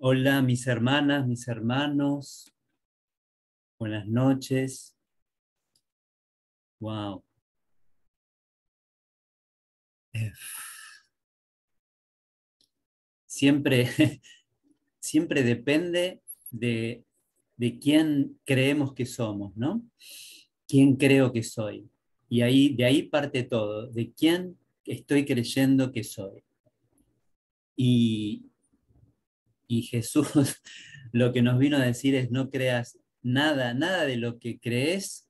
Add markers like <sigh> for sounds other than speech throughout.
Hola mis hermanas, mis hermanos. Buenas noches. Wow. Siempre, <laughs> siempre depende de, de quién creemos que somos, ¿no? ¿Quién creo que soy? Y ahí, de ahí parte todo, de quién estoy creyendo que soy. Y, y Jesús <laughs> lo que nos vino a decir es no creas nada, nada de lo que crees,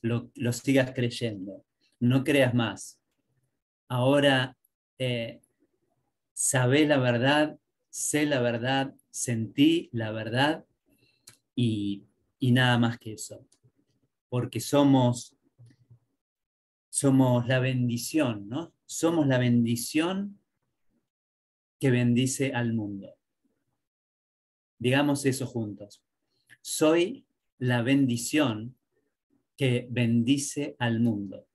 lo, sigas creyendo. No creas más. Ahora, eh, sabé la verdad, sé la verdad, sentí la verdad y, y nada más que eso. Porque somos, somos la bendición, ¿no? Somos la bendición que bendice al mundo. Digamos eso juntos. Soy la bendición que bendice al mundo.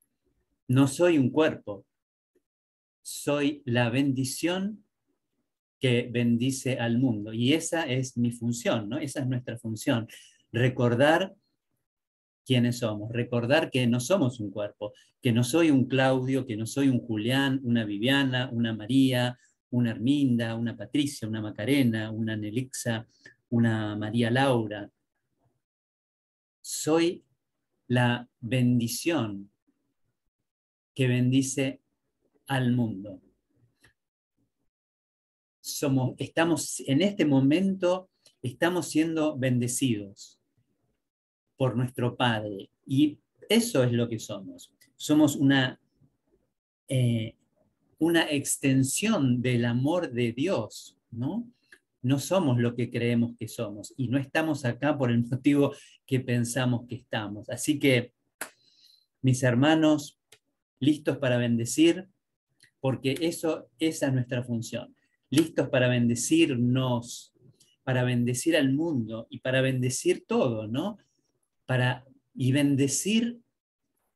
No soy un cuerpo, soy la bendición que bendice al mundo. Y esa es mi función, ¿no? Esa es nuestra función. Recordar quiénes somos, recordar que no somos un cuerpo, que no soy un Claudio, que no soy un Julián, una Viviana, una María, una Herminda, una Patricia, una Macarena, una Nelixa, una María Laura. Soy la bendición que bendice al mundo. Somos, estamos en este momento, estamos siendo bendecidos por nuestro Padre y eso es lo que somos. Somos una eh, una extensión del amor de Dios, ¿no? No somos lo que creemos que somos y no estamos acá por el <laughs> motivo que pensamos que estamos. Así que, mis hermanos, listos para bendecir, porque eso, esa es nuestra función. Listos para bendecirnos, para bendecir al mundo y para bendecir todo, ¿no? Para, y bendecir,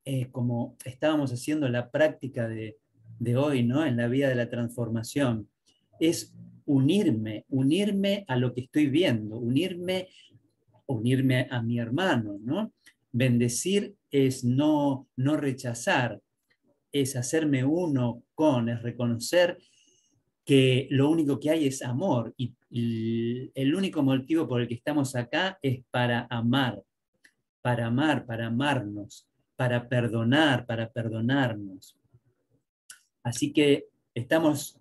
eh, como estábamos haciendo la práctica de, de hoy, ¿no? En la vida de la transformación, es unirme, unirme a lo que estoy viendo, unirme, unirme a mi hermano, ¿no? Bendecir es no, no rechazar, es hacerme uno con, es reconocer que lo único que hay es amor y el único motivo por el que estamos acá es para amar, para amar, para amarnos, para perdonar, para perdonarnos. Así que estamos,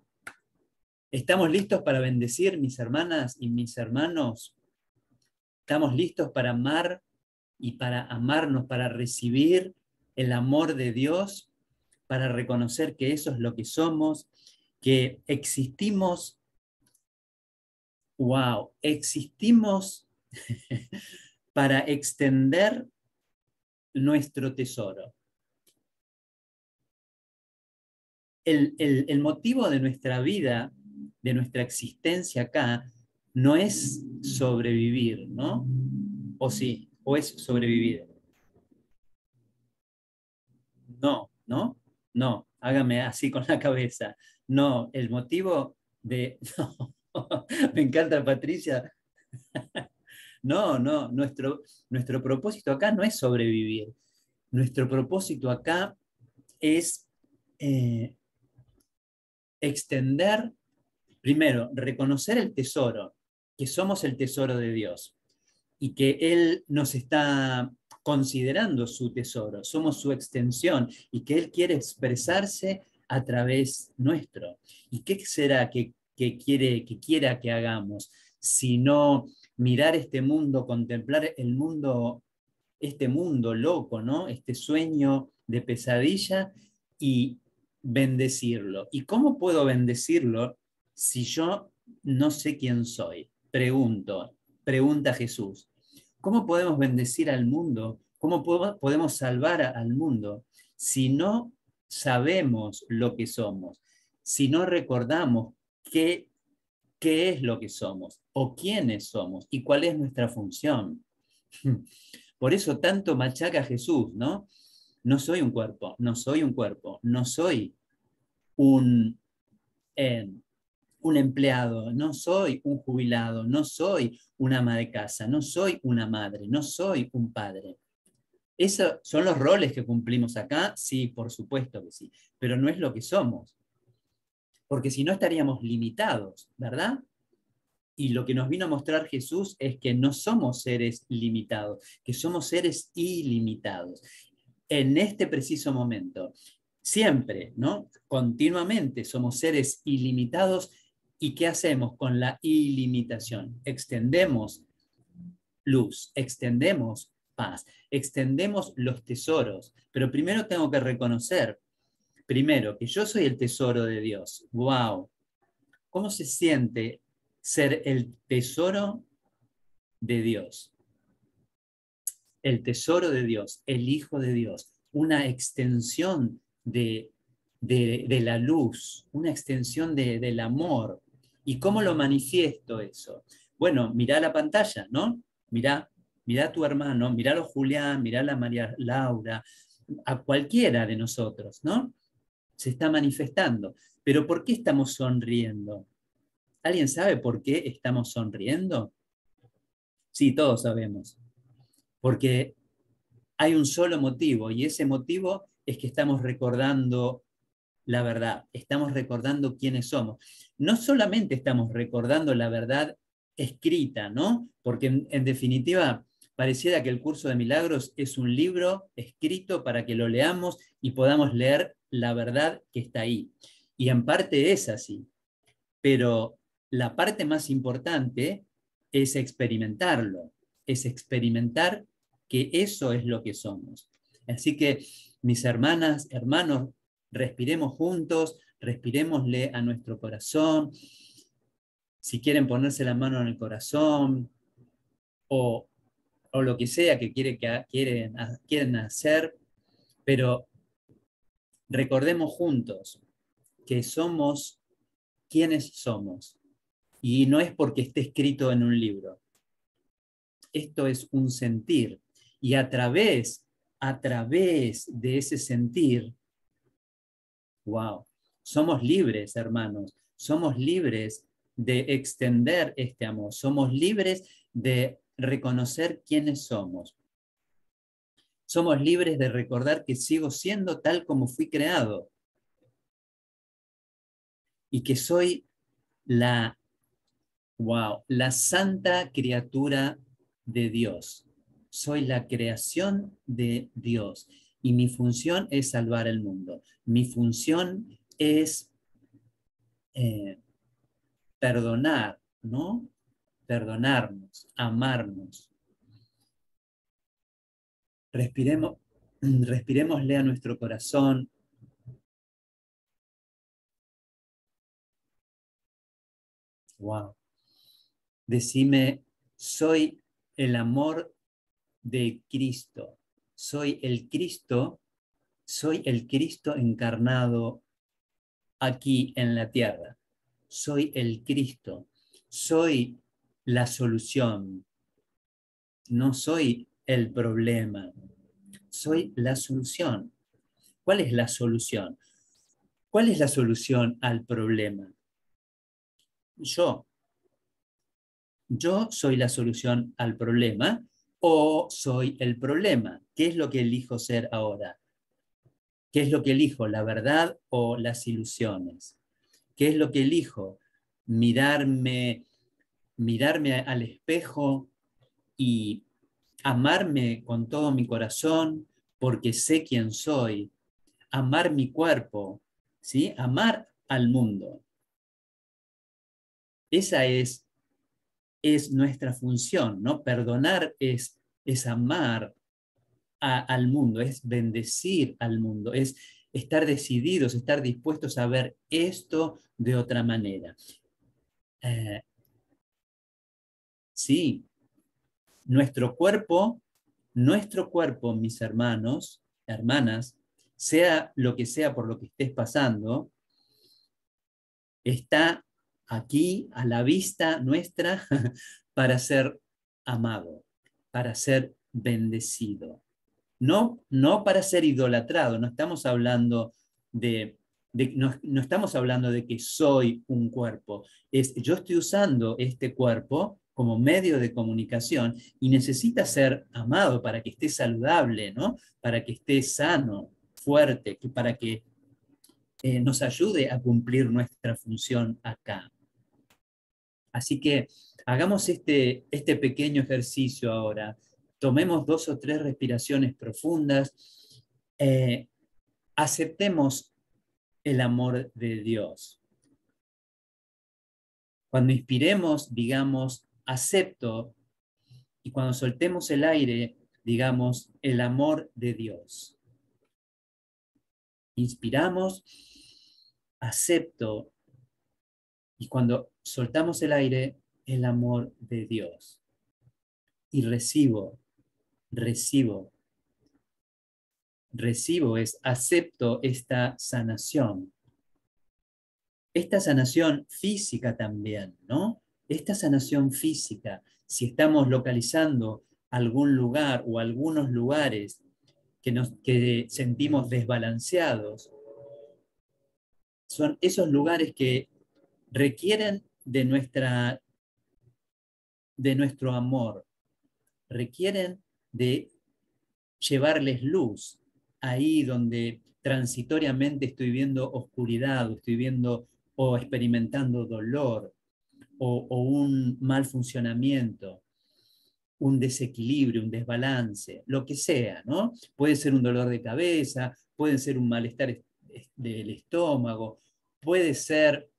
estamos listos para bendecir, mis hermanas y mis hermanos. Estamos listos para amar y para amarnos, para recibir el amor de Dios, para reconocer que eso es lo que somos, que existimos, wow, existimos <laughs> para extender nuestro tesoro. El, motivo de nuestra vida, de nuestra existencia acá, no es sobrevivir, ¿no? ¿O sí? ¿O es sobrevivir? No, ¿no? No, hágame así con la cabeza. No, el motivo de... <laughs> me encanta Patricia. <laughs> no, no, nuestro, nuestro propósito acá no es sobrevivir. Nuestro propósito acá es eh, extender, primero, reconocer el tesoro, que somos el tesoro de Dios y que Él nos está considerando su tesoro, somos su extensión y que Él quiere expresarse a través nuestro. ¿Y qué será que, quiere, que quiera que hagamos? Sino mirar este mundo, contemplar el mundo, este mundo loco, ¿no? Este sueño de pesadilla y bendecirlo. ¿Y cómo puedo bendecirlo si yo no sé quién soy? Pregunto, pregunta Jesús. ¿Cómo podemos bendecir al mundo? ¿Cómo podemos salvar al mundo si no sabemos lo que somos? Si no recordamos qué, qué es lo que somos o quiénes somos y cuál es nuestra función. <laughs> Por eso tanto machaca Jesús, ¿no? No soy un cuerpo, no soy un cuerpo, no soy un, eh, un empleado, no soy un jubilado, no soy una ama de casa, no soy una madre, no soy un padre. ¿Esos son los roles que cumplimos acá? Sí, por supuesto que sí, pero no es lo que somos. Porque si no estaríamos limitados, ¿verdad? Y lo que nos vino a mostrar Jesús es que no somos seres limitados, que somos seres ilimitados. En este preciso momento, siempre, ¿no? Continuamente somos seres ilimitados ¿Y qué hacemos con la ilimitación? Extendemos luz, extendemos paz, extendemos los tesoros. Pero primero tengo que reconocer, primero, que yo soy el tesoro de Dios. ¡Wow! ¿Cómo se siente ser el tesoro de Dios? El tesoro de Dios, el Hijo de Dios, una extensión de, la luz, una extensión del amor, ¿Y cómo lo manifiesto eso? Bueno, mira la pantalla, ¿no? Mira, mira a tu hermano, mira a Julián, mira a María Laura, a cualquiera de nosotros, ¿no? Se está manifestando. Pero ¿por qué estamos sonriendo? ¿Alguien sabe por qué estamos sonriendo? Sí, todos sabemos. Porque hay un solo motivo y ese motivo es que estamos recordando la verdad, estamos recordando quiénes somos. No solamente estamos recordando la verdad escrita, ¿no? Porque en, definitiva pareciera que el curso de milagros es un libro escrito para que lo leamos y podamos leer la verdad que está ahí. Y en parte es así, pero la parte más importante es experimentarlo, es experimentar que eso es lo que somos. Así que mis hermanas, hermanos, respiremos juntos, respiremosle a nuestro corazón. Si quieren ponerse la mano en el corazón o, lo que sea que, quiere, quieren, quieren hacer, pero recordemos juntos que somos quienes somos. Y no es porque esté escrito en un libro. Esto es un sentir. Y a través, a través de ese sentir, Wow. Somos libres, hermanos. Somos libres de extender este amor. Somos libres de reconocer quiénes somos. Somos libres de recordar que sigo siendo tal como fui creado. Y que soy la, wow, la santa criatura de Dios. Soy la creación de Dios y mi función es salvar el mundo. Mi función es eh, perdonar, ¿no? Perdonarnos, amarnos. Respiremos, <clears throat> respiremosle a nuestro corazón. Wow. Decime, soy el amor de Cristo soy el Cristo, soy el Cristo encarnado aquí en la tierra. Soy el Cristo, soy la solución. No soy el problema, soy la solución. ¿Cuál es la solución? ¿Cuál es la solución al problema? Yo. Yo soy la solución al problema o soy el problema. ¿Qué es lo que elijo ser ahora? ¿Qué es lo que elijo? ¿La verdad o las ilusiones? ¿Qué es lo que elijo? Mirarme, mirarme al espejo y amarme con todo mi corazón porque sé quién soy, amar mi cuerpo, ¿sí? Amar al mundo. Esa es es nuestra función, ¿no? Perdonar es, es amar al mundo, es bendecir al mundo, es estar decididos, estar dispuestos a ver esto de otra manera. Eh, sí, nuestro cuerpo, nuestro cuerpo, mis hermanos, hermanas, sea lo que sea por lo que estés pasando, está aquí a la vista nuestra <laughs> para ser amado, para ser bendecido. No, no para ser idolatrado, no estamos hablando de no, estamos hablando de que soy un cuerpo, es yo estoy usando este cuerpo como medio de comunicación y necesita ser amado para que esté saludable, ¿no? Para que esté sano, fuerte, para que eh, nos ayude a cumplir nuestra función acá. Así que hagamos este, este pequeño ejercicio ahora. Tomemos dos o tres respiraciones profundas. Eh, aceptemos el amor de Dios. Cuando inspiremos, digamos, acepto, y cuando soltemos el aire, digamos, el amor de Dios. Inspiramos, acepto, y cuando soltamos el aire, el amor de Dios. Y recibo, recibo recibo es acepto esta sanación. Esta sanación física también, ¿no? Esta sanación física, si estamos localizando algún lugar o algunos lugares que, nos, que sentimos desbalanceados, son esos lugares que requieren de, nuestra, de nuestro amor, requieren de llevarles luz, ahí donde transitoriamente estoy viendo oscuridad, o estoy viendo o experimentando dolor, o, un mal funcionamiento, un desequilibrio, un desbalance, lo que sea, ¿no? Puede ser un dolor de cabeza, puede ser un malestar del estómago, puede ser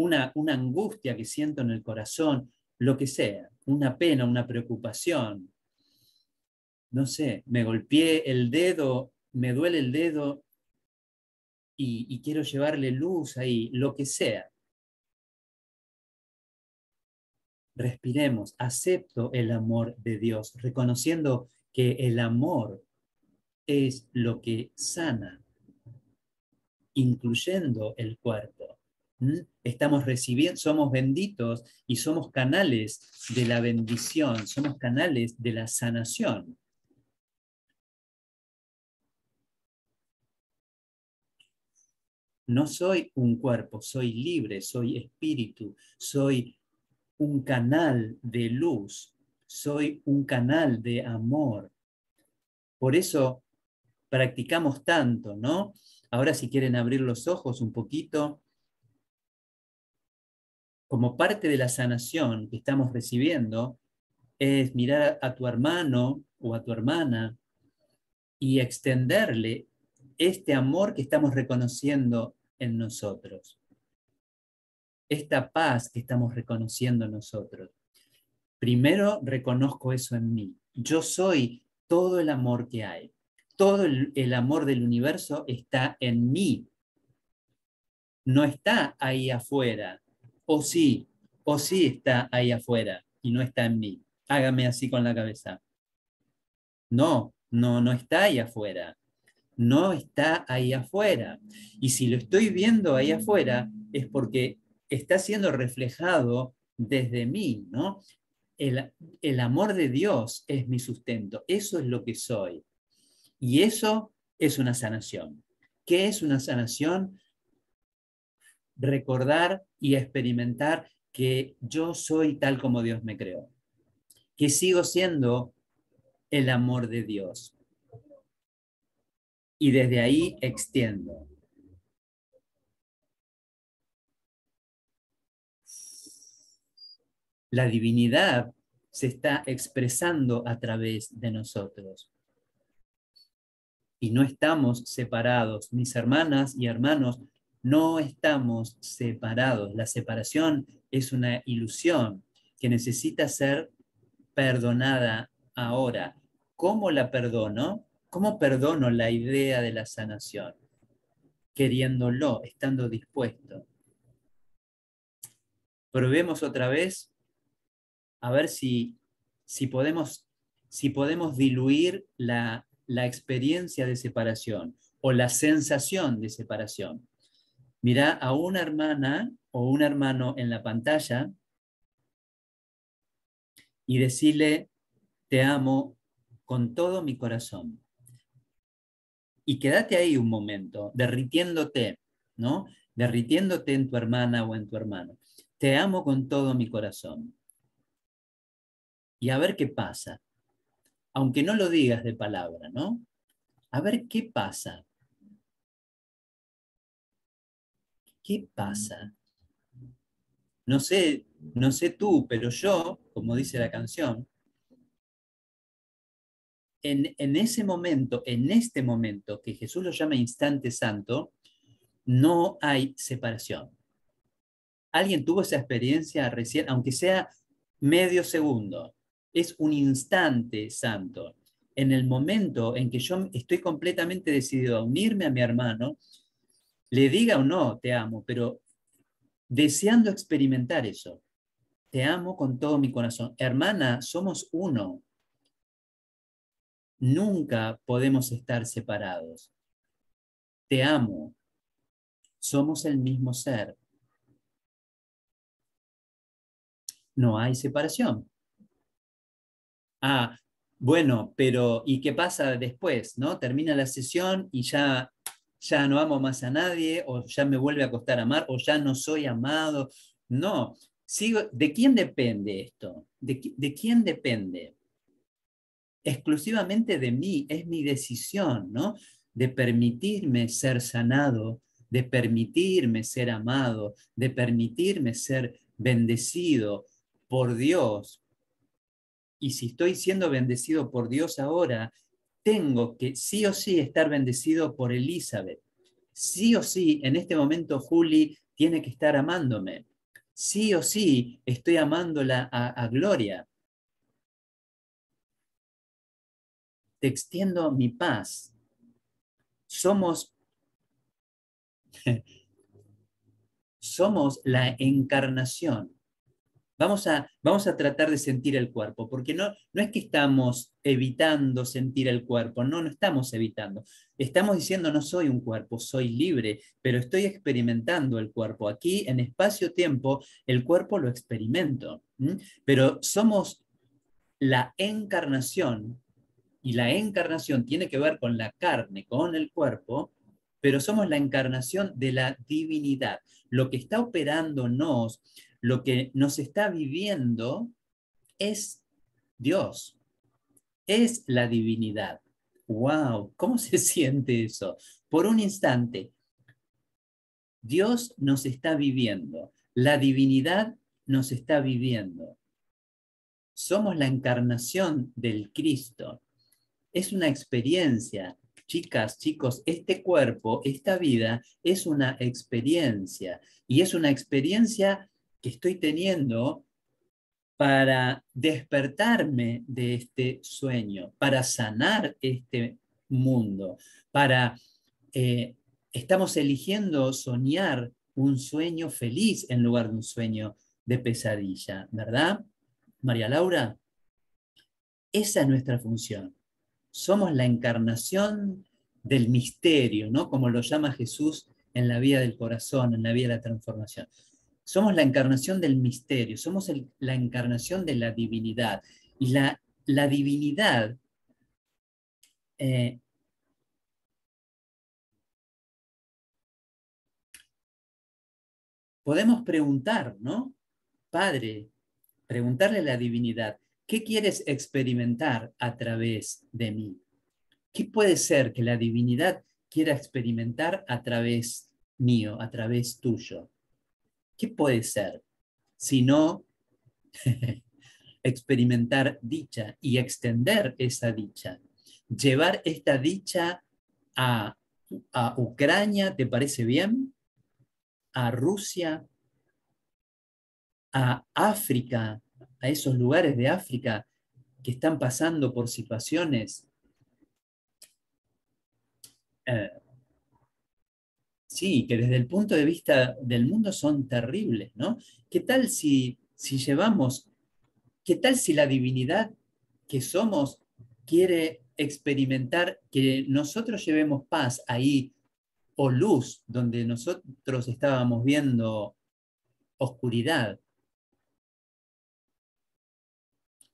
una, una angustia que siento en el corazón, lo que sea, una pena, una preocupación, no sé, me golpeé el dedo, me duele el dedo y, quiero llevarle luz ahí, lo que sea. Respiremos, acepto el amor de Dios, reconociendo que el amor es lo que sana, incluyendo el cuerpo. Estamos recibiendo, somos benditos y somos canales de la bendición, somos canales de la sanación. No soy un cuerpo, soy libre, soy espíritu, soy un canal de luz, soy un canal de amor. Por eso practicamos tanto, ¿no? Ahora si quieren abrir los ojos un poquito, como parte de la sanación que estamos recibiendo, es mirar a tu hermano o a tu hermana y extenderle este amor que estamos reconociendo en nosotros. Esta paz que estamos reconociendo en nosotros. Primero reconozco eso en mí. Yo soy todo el amor que hay. Todo el, amor del universo está en mí. No está ahí afuera. O sí, o sí está ahí afuera y no está en mí. Hágame así con la cabeza. No, no, no está ahí afuera no está ahí afuera. Y si lo estoy viendo ahí afuera, es porque está siendo reflejado desde mí, ¿no? El, el, amor de Dios es mi sustento, eso es lo que soy. Y eso es una sanación. ¿Qué es una sanación? Recordar y experimentar que yo soy tal como Dios me creó, que sigo siendo el amor de Dios, y desde ahí extiendo. La divinidad se está expresando a través de nosotros. Y no estamos separados, mis hermanas y hermanos, no estamos separados. La separación es una ilusión que necesita ser perdonada ahora. ¿Cómo la perdono? ¿Cómo perdono la idea de la sanación? Queriéndolo, estando dispuesto. Probemos otra vez a ver si, si, podemos, si podemos diluir la, la experiencia de separación o la sensación de separación. Mira a una hermana o un hermano en la pantalla y decirle, te amo con todo mi corazón y quédate ahí un momento, derritiéndote, ¿no? Derritiéndote en tu hermana o en tu hermano. Te amo con todo mi corazón. Y a ver qué pasa. Aunque no lo digas de palabra, ¿no? A ver qué pasa. ¿Qué pasa? No sé, no sé tú, pero yo, como dice la canción, en, ese momento, en este momento que Jesús lo llama instante santo, no hay separación. ¿Alguien tuvo esa experiencia recién, aunque sea medio segundo? Es un instante santo. En el momento en que yo estoy completamente decidido a unirme a mi hermano, le diga o no, te amo, pero deseando experimentar eso. Te amo con todo mi corazón. Hermana, somos uno. Nunca podemos estar separados. Te amo. Somos el mismo ser. No hay separación. Ah, bueno, pero ¿y qué pasa después? ¿No? Termina la sesión y ya ya no amo más a nadie, o ya me vuelve a costar amar, o ya no soy amado. No, sigo, ¿de quién depende esto? ¿De, quién depende? Exclusivamente de mí, es mi decisión, ¿no? De permitirme ser sanado, de permitirme ser amado, de permitirme ser bendecido por Dios. Y si estoy siendo bendecido por Dios ahora, tengo que sí o sí estar bendecido por Elizabeth. Sí o sí, en este momento Juli tiene que estar amándome. Sí o sí, estoy amándola a, Gloria. Te extiendo mi paz. Somos, <laughs> somos la encarnación Vamos a, vamos a tratar de sentir el cuerpo, porque no, no es que estamos evitando sentir el cuerpo, no, no estamos evitando. Estamos diciendo no soy un cuerpo, soy libre, pero estoy experimentando el cuerpo. Aquí en espacio-tiempo el cuerpo lo experimento, pero somos la encarnación y la encarnación tiene que ver con la carne, con el cuerpo, pero somos la encarnación de la divinidad. Lo que está operándonos lo que nos está viviendo es Dios, es la divinidad. ¡Wow! ¿Cómo se <laughs> siente eso? Por un instante, Dios nos está viviendo, la divinidad nos está viviendo. Somos la encarnación del Cristo. Es una experiencia. Chicas, chicos, este cuerpo, esta vida es una experiencia y es una experiencia que estoy teniendo para despertarme de este sueño, para sanar este mundo, para... Eh, estamos eligiendo soñar un sueño feliz en lugar de un sueño de pesadilla, ¿verdad? María Laura, esa es nuestra función. Somos la encarnación del misterio, ¿no? Como lo llama Jesús en la vida del corazón, en la vida de la transformación. Somos la encarnación del misterio, somos la encarnación de la divinidad. Y la, la divinidad eh, podemos preguntar, ¿no? Padre, preguntarle a la divinidad, ¿qué quieres experimentar a través de mí? ¿Qué puede ser que la divinidad quiera experimentar a través mío, a través tuyo? ¿Qué puede ser sino <laughs> experimentar dicha y extender esa dicha? Llevar esta dicha a, a Ucrania, ¿te parece bien? A Rusia, a África, a esos lugares de África que están pasando por situaciones eh, Sí, que desde el punto de vista del mundo son terribles, ¿no? ¿Qué tal si, si llevamos, qué tal si la divinidad que somos quiere experimentar que nosotros llevemos paz ahí o luz donde nosotros estábamos viendo oscuridad?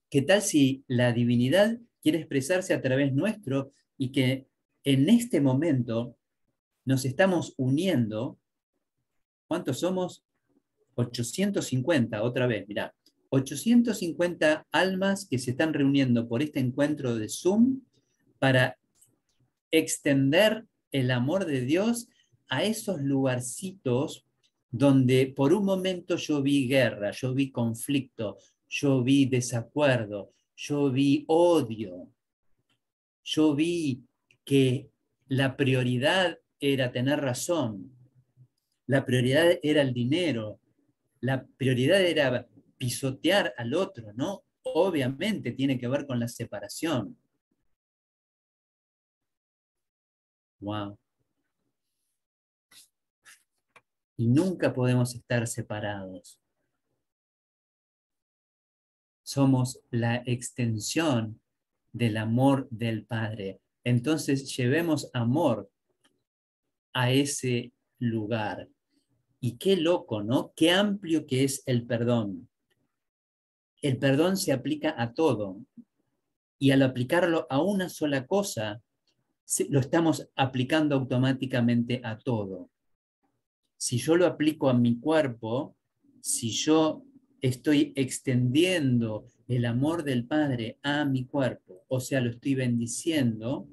¿Qué tal si la divinidad quiere expresarse a través nuestro y que en este momento nos estamos uniendo. ¿Cuántos somos? 850, otra vez, mirá. 850 almas que se están reuniendo por este encuentro de Zoom para extender el amor de Dios a esos lugarcitos donde por un momento yo vi guerra, yo vi conflicto, yo vi desacuerdo, yo vi odio, yo vi que la prioridad era tener razón, la prioridad era el dinero, la prioridad era pisotear al otro, ¿no? Obviamente tiene que ver con la separación. Wow. Y nunca podemos estar separados. Somos la extensión del amor del Padre. Entonces llevemos amor a ese lugar. Y qué loco, ¿no? Qué amplio que es el perdón. El perdón se aplica a todo. Y al aplicarlo a una sola cosa, lo estamos aplicando automáticamente a todo. Si yo lo aplico a mi cuerpo, si yo estoy extendiendo el amor del Padre a mi cuerpo, o sea, lo estoy bendiciendo,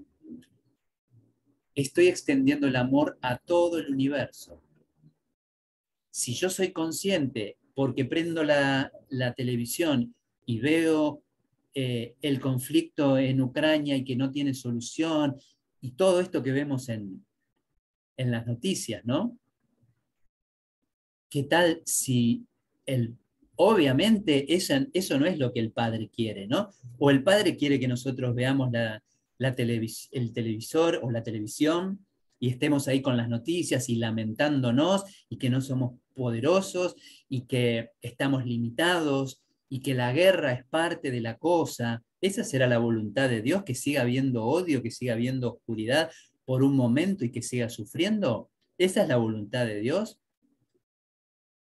estoy extendiendo el amor a todo el universo. Si yo soy consciente porque prendo la, televisión y veo eh, el conflicto en Ucrania y que no tiene solución, y todo esto que vemos en, en las noticias, ¿no? ¿Qué tal si el obviamente eso, no es lo que el padre quiere, ¿no? O el padre quiere que nosotros veamos la, el televisor o la televisión y estemos ahí con las noticias y lamentándonos y que no somos poderosos y que estamos limitados y que la guerra es parte de la cosa. ¿Esa será la voluntad de Dios, que siga habiendo odio, que siga habiendo oscuridad por un momento y que siga sufriendo? ¿Esa es la voluntad de Dios?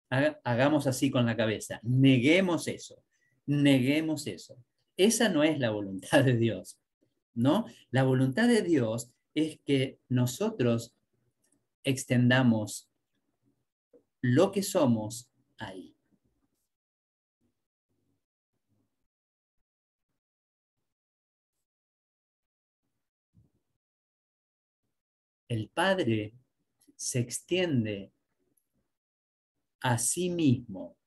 Hagamos así con la cabeza. Neguemos eso. Neguemos eso. Esa no es la voluntad de Dios. ¿no? La voluntad de Dios es que nosotros extendamos lo que somos ahí. El Padre se extiende a sí mismo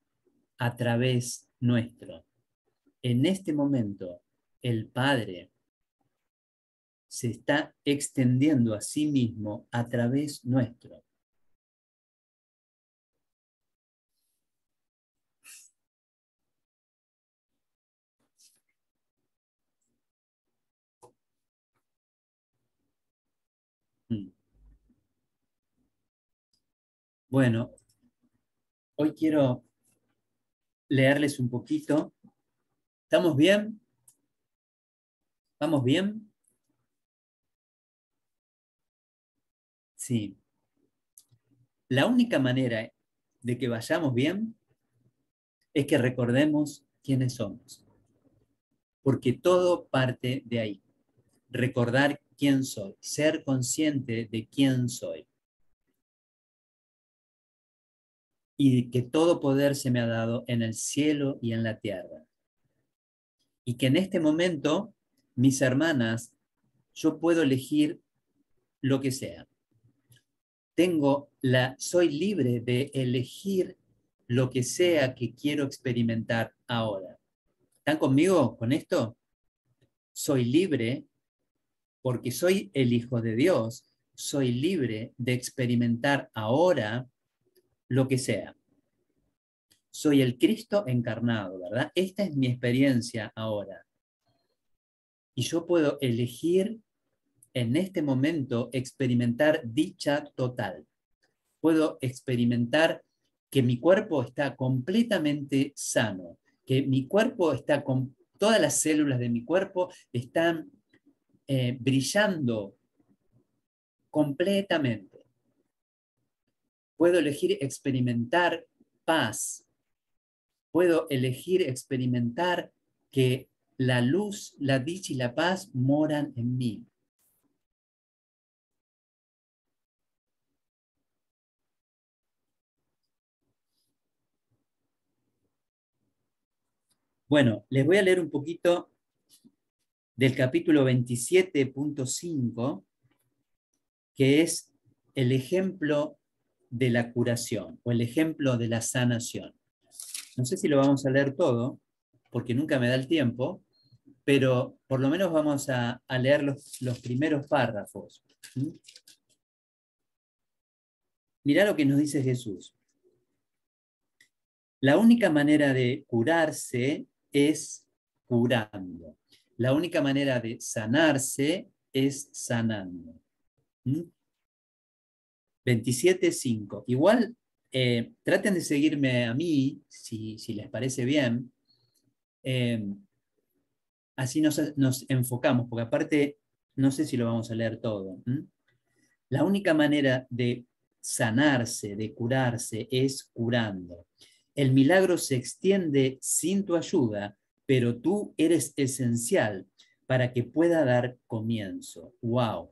a través nuestro. En este momento, el Padre se está extendiendo a sí mismo a través nuestro. Hmm. Bueno, hoy quiero leerles un poquito. ¿Estamos bien? ¿Vamos bien? Sí. La única manera de que vayamos bien es que recordemos quiénes somos. Porque todo parte de ahí. Recordar quién soy, ser consciente de quién soy. Y que todo poder se me ha dado en el cielo y en la tierra. Y que en este momento, mis hermanas, yo puedo elegir lo que sea tengo la, soy libre de elegir lo que sea que quiero experimentar ahora. ¿Están conmigo con esto? Soy libre porque soy el Hijo de Dios, soy libre de experimentar ahora lo que sea. Soy el Cristo encarnado, ¿verdad? Esta es mi experiencia ahora. Y yo puedo elegir en este momento experimentar dicha total. Puedo experimentar que mi cuerpo está completamente sano, que mi cuerpo está con todas las células de mi cuerpo están eh, brillando completamente. Puedo elegir experimentar paz. Puedo elegir experimentar que la luz, la dicha y la paz moran en mí. Bueno, les voy a leer un poquito del capítulo 27.5, que es el ejemplo de la curación o el ejemplo de la sanación. No sé si lo vamos a leer todo, porque nunca me da el tiempo, pero por lo menos vamos a, leer los, los, primeros párrafos. ¿Mm? Mirá lo que nos dice Jesús. La única manera de curarse es curando. La única manera de sanarse es sanando. 27.5. ¿Mm? Igual, eh, traten de seguirme a mí, si, les parece bien. Em, así nos, enfocamos, porque aparte, no sé si lo vamos a leer todo. La única manera de sanarse, de curarse, es curando. El milagro se extiende sin tu ayuda, pero tú eres esencial para que pueda dar comienzo. ¡Wow!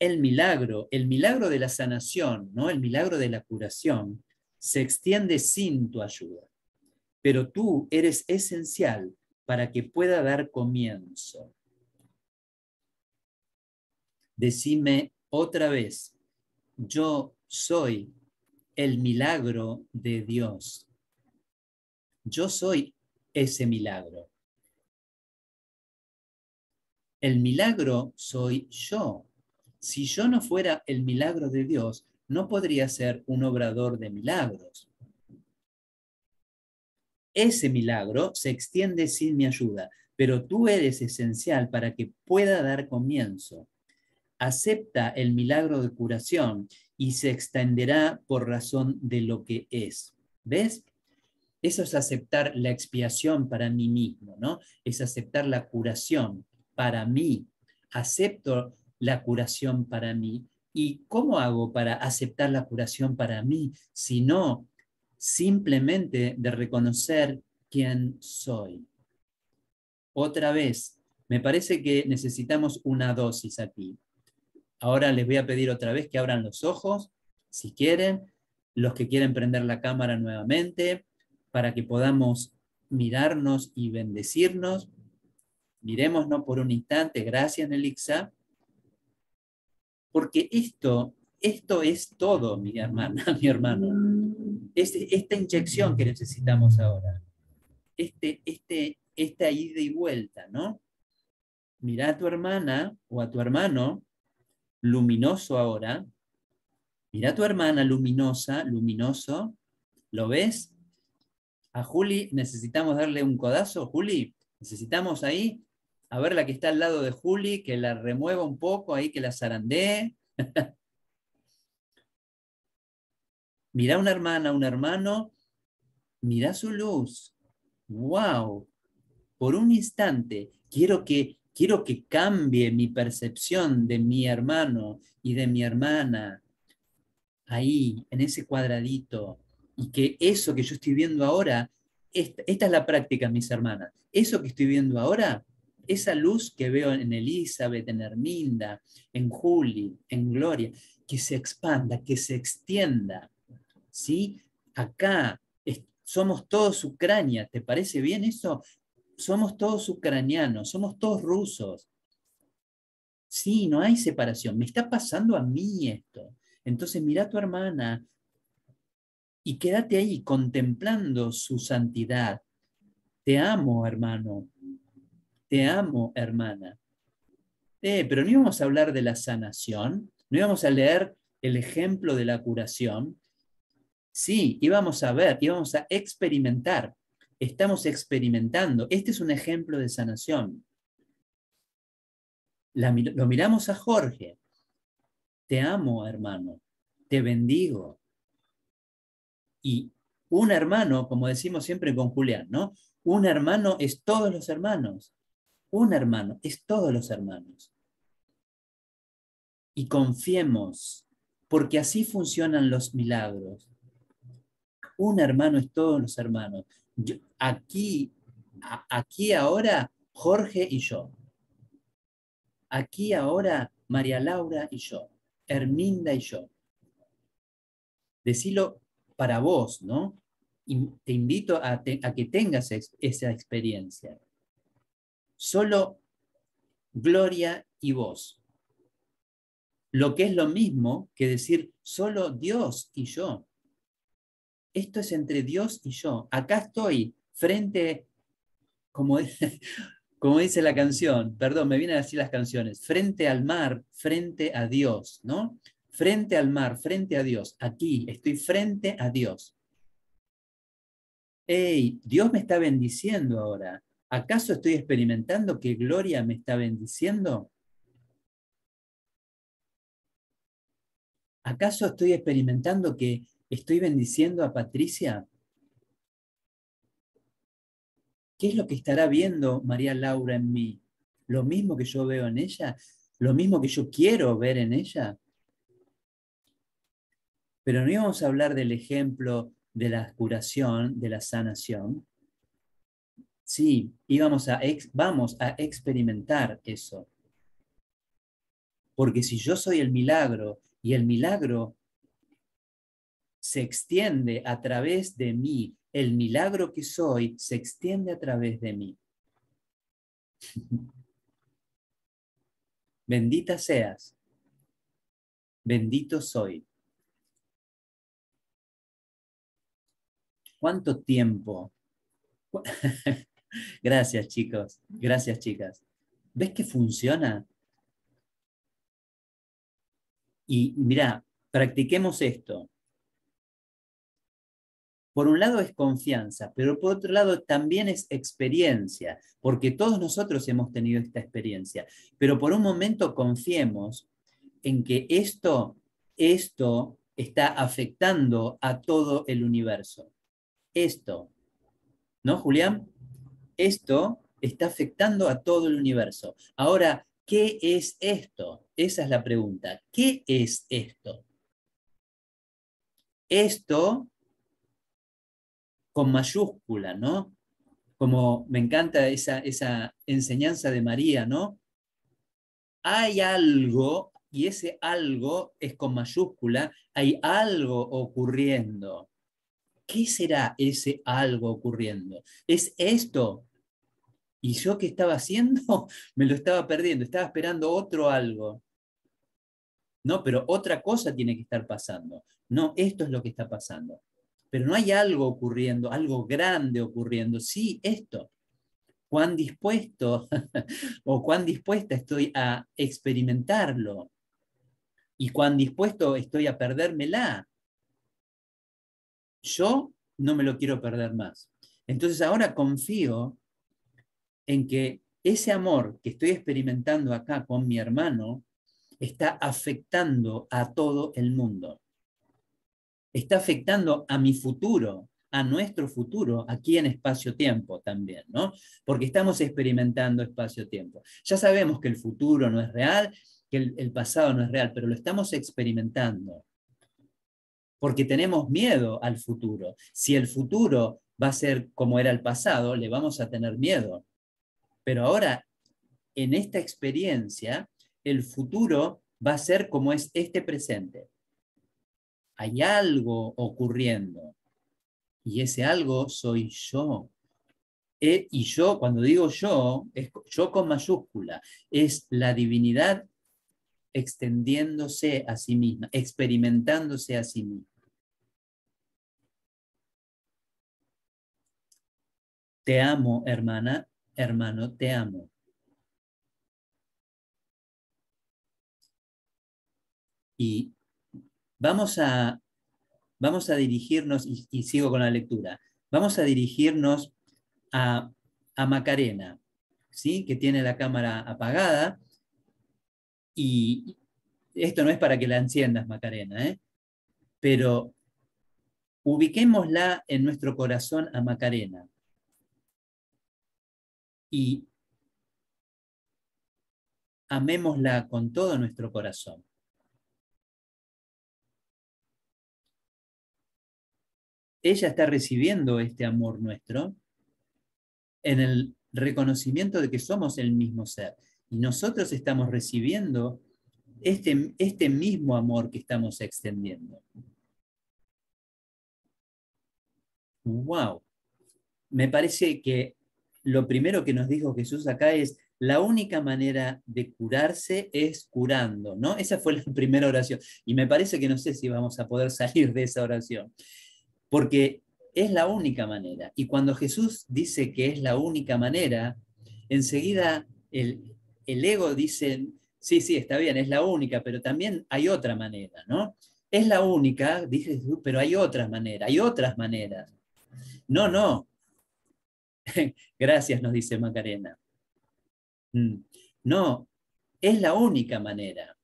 El milagro, el milagro de la sanación, ¿no? El milagro de la curación se extiende sin tu ayuda, pero tú eres esencial para que pueda dar comienzo. Decime otra vez, yo soy el milagro de Dios. Yo soy ese milagro. El milagro soy yo. Si yo no fuera el milagro de Dios, no podría ser un obrador de milagros. Ese milagro se extiende sin mi ayuda, pero tú eres esencial para que pueda dar comienzo. Acepta el milagro de curación y se extenderá por razón de lo que es. ¿Ves? Eso es aceptar la expiación para mí mismo, ¿no? Es aceptar la curación para mí. Acepto la curación para mí. ¿Y cómo hago para aceptar la curación para mí? Si no, simplemente de reconocer quién soy. Otra vez, me parece que necesitamos una dosis aquí. Ahora les voy a pedir otra vez que abran los ojos, si quieren, los que quieren prender la cámara nuevamente, para que podamos mirarnos y bendecirnos. Miremosnos por un instante, gracias Nelixa, porque esto, esto es todo, mi hermana, <laughs> mi hermano. Este, esta inyección que necesitamos ahora, este, este, esta ida y vuelta, ¿no? Mira a tu hermana o a tu hermano luminoso ahora. Mira a tu hermana luminosa, luminoso. ¿Lo ves? A Juli necesitamos darle un codazo. Juli, necesitamos ahí a ver la que está al lado de Juli, que la remueva un poco ahí, que la zarandee. <laughs> mira a una hermana, un hermano, mira su luz. ¡Wow! Por un instante, quiero que quiero que cambie mi percepción de mi hermano y de mi hermana ahí, en ese cuadradito, y que eso que yo estoy viendo ahora, esta, es la práctica, mis hermanas, eso que estoy viendo ahora, esa luz que veo en Elizabeth, en Herminda, en Juli, en Gloria, que se expanda, que se extienda, ¿sí? Acá somos todos Ucrania, ¿te parece bien eso? somos todos ucranianos, somos todos rusos. Sí, no hay separación. Me está pasando a mí esto. Entonces mira a tu hermana y quédate ahí contemplando su santidad. Te amo, hermano. Te amo, hermana. Eh, pero no íbamos a hablar de la sanación, no íbamos a leer el ejemplo de la curación. Sí, íbamos a ver, íbamos a experimentar estamos experimentando. Este es un ejemplo de sanación. lo miramos a Jorge. Te amo, hermano. Te bendigo. Y un hermano, como decimos siempre con Julián, ¿no? Un hermano es todos los hermanos. Un hermano es todos los hermanos. Y confiemos, porque así funcionan los milagros. Un hermano es todos los hermanos aquí, aquí ahora, Jorge y yo. Aquí ahora, María Laura y yo. Herminda y yo. Decilo para vos, ¿no? te invito a, que tengas esa experiencia. Solo gloria y voz. Lo que es lo mismo que decir solo Dios y yo. Esto es entre Dios y yo. Acá estoy frente, como, <laughs> como dice la canción, perdón, me vienen así las canciones, frente al mar, frente a Dios, ¿no? Frente al mar, frente a Dios. Aquí estoy frente a Dios hey, Dios me está bendiciendo ahora. ¿Acaso estoy experimentando que Gloria me está bendiciendo? ¿Acaso estoy experimentando que estoy bendiciendo a Patricia? ¿Qué es lo que estará viendo María Laura en mí? ¿Lo mismo que yo veo en ella? ¿Lo mismo que yo quiero ver en ella? Pero no íbamos a hablar del ejemplo de la curación, de la sanación, sí, íbamos a vamos a experimentar eso. Porque si yo soy el milagro y el milagro se extiende a través de mí, el milagro que soy se extiende a través de mí. <laughs> Bendita seas, bendito soy. ¿Cuánto tiempo? <laughs> <laughs> Gracias, chicos. Gracias, chicas. ¿Ves que funciona? Y mira, practiquemos esto. Por un lado es confianza, pero por otro lado también es experiencia, porque todos nosotros hemos tenido esta experiencia. Pero por un momento confiemos en que esto, esto está afectando a todo el universo esto. ¿No, Julián? Esto está afectando a todo el universo. Ahora, ¿qué es esto? Esa es la pregunta. ¿Qué es esto? Esto con mayúscula, ¿no? Como me encanta esa, esa enseñanza de María, ¿no? Hay algo, y ese algo es con mayúscula, hay algo ocurriendo. ¿qué será ese algo ocurriendo? ¿Es esto? ¿Y yo qué estaba haciendo? <laughs> Me lo estaba perdiendo, estaba esperando otro algo. No, pero otra cosa tiene que estar pasando. No, esto es lo que está pasando. Pero no hay algo ocurriendo, algo grande ocurriendo. Sí, esto. Cuán dispuesto <laughs> o cuán dispuesta estoy a experimentarlo y cuán dispuesto estoy a perdérmela yo no me lo quiero perder más. Entonces ahora confío en que ese amor que estoy experimentando acá con mi hermano está afectando a todo el mundo. Está afectando a mi futuro, a nuestro futuro, aquí en espacio-tiempo también, ¿no? Porque estamos experimentando espacio-tiempo. Ya sabemos que el futuro no es real, que el, el pasado no es real, pero lo estamos experimentando porque tenemos miedo al futuro. Si el futuro va a ser como era el pasado, le vamos a tener miedo. Pero ahora, en esta experiencia, el futuro va a ser como es este presente. Hay algo ocurriendo y ese algo soy yo. E, y yo, cuando digo yo, es yo con mayúscula, es la divinidad extendiéndose a sí misma, experimentándose a sí misma. Te amo, hermana, hermano, te amo. Y vamos a, vamos a dirigirnos, y, sigo con la lectura, vamos a dirigirnos a, a Macarena, ¿sí? que tiene la cámara apagada. Y esto no es para que la enciendas, Macarena, ¿eh? pero ubiquémosla en nuestro corazón a Macarena y amémosla con todo nuestro corazón. Ella está recibiendo este amor nuestro en el reconocimiento de que somos el mismo ser. Y nosotros estamos recibiendo este, este mismo amor que estamos extendiendo. wow. Me parece que lo primero que nos dijo Jesús acá es, la única manera de curarse es curando, ¿no? Esa fue la <laughs> primera oración. Y me parece que no sé si vamos a poder salir de esa oración, porque es la única manera. Y cuando Jesús dice que es la única manera, enseguida el, el ego dice, sí, sí, está bien, es la única, pero también hay otra manera, ¿no? Es la única, dice Jesús, pero hay otras maneras, hay otras maneras. No, no. <laughs> Gracias, nos dice Macarena. Mm. No, es la única manera.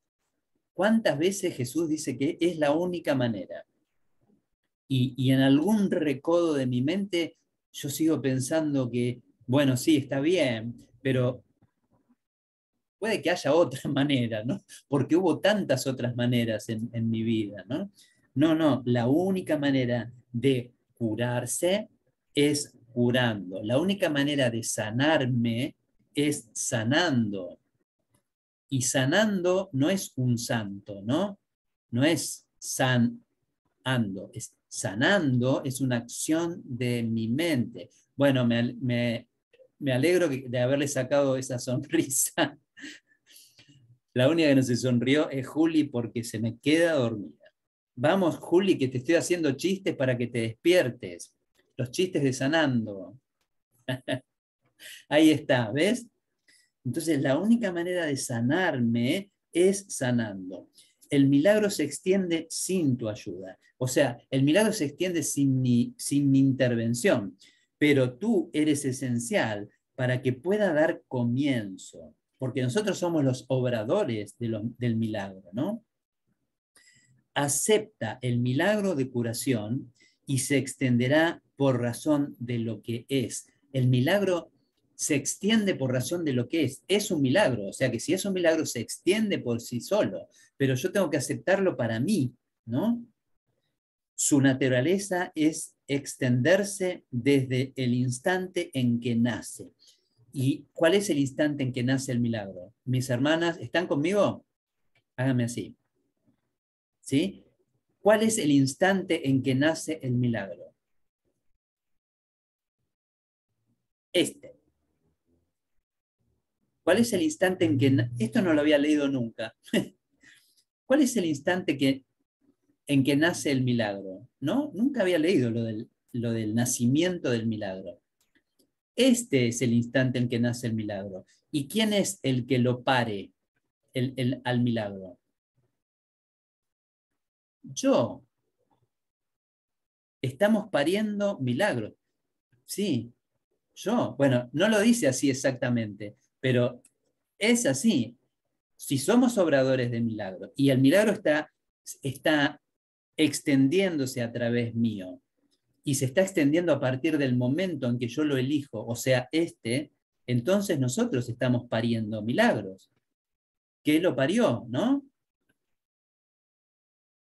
¿Cuántas veces Jesús dice que es la única manera? Y, en algún recodo de mi mente yo sigo pensando que, bueno, sí, está bien, pero puede que haya otra <laughs> manera, ¿no? Porque hubo tantas otras maneras en, en mi vida, ¿no? No, no, la única manera de curarse es curando. La única manera de sanarme es sanando. Y sanando no es un santo, ¿no? No es sanando, es sanando, es una acción de mi mente. Bueno, me, me alegro de haberle sacado esa <laughs> sonrisa. La única que no se sonrió es Juli porque se me queda dormida. Vamos, Juli, que te estoy haciendo chistes para que te despiertes. Los chistes de sanando. <laughs> Ahí está, ¿ves? Entonces, la única manera de sanarme es sanando. El milagro se extiende sin tu ayuda. O sea, el milagro se extiende sin mi, sin mi intervención, pero tú eres esencial para que pueda dar comienzo, porque nosotros somos los obradores del milagro, ¿no? Acepta el milagro de curación y se extenderá por razón de lo que es. El milagro se extiende por razón de lo que es. Es un milagro, o sea que si es un milagro se extiende por sí solo, pero yo tengo que aceptarlo para mí, ¿no? Su naturaleza es extenderse desde el instante en que nace. ¿Y cuál es el instante en que nace el milagro? Mis hermanas, ¿están conmigo? Háganme así. ¿Sí? ¿Cuál es el instante en que nace el milagro? Este. ¿Cuál es el instante en que... Esto no lo había leído nunca. <laughs> ¿Cuál es el instante que, en que nace el milagro? ¿No? Nunca había leído lo del, nacimiento del milagro. Este es el instante en que nace el milagro. ¿Y quién es el que lo pare al milagro? Yo. Estamos pariendo milagros. Sí, yo. Bueno, no lo dice así exactamente, pero es así. Si somos obradores de milagro y el milagro está, está extendiéndose a través mío y se está extendiendo a partir del momento en que yo lo elijo, o sea, este, entonces nosotros estamos pariendo milagros. ¿Qué lo parió, no?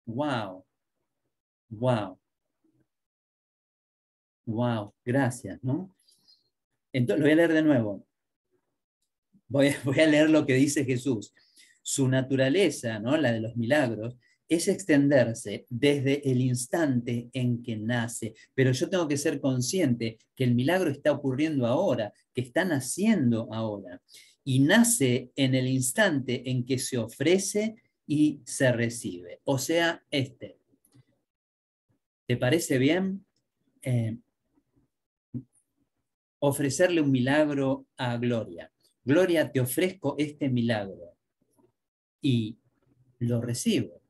Wow. Wow. Wow, gracias, ¿no? Entonces, lo voy a leer de nuevo. <laughs> Voy, a leer lo que dice Jesús. Su naturaleza, ¿no? la de los milagros, es extenderse desde el instante en que nace. Pero yo tengo que ser consciente que el milagro está ocurriendo ahora, que está naciendo ahora. Y nace en el instante en que se ofrece y se recibe. O sea, este. ¿Te parece bien? Eh, ofrecerle un milagro a Gloria. Gloria, te ofrezco este milagro y lo recibo.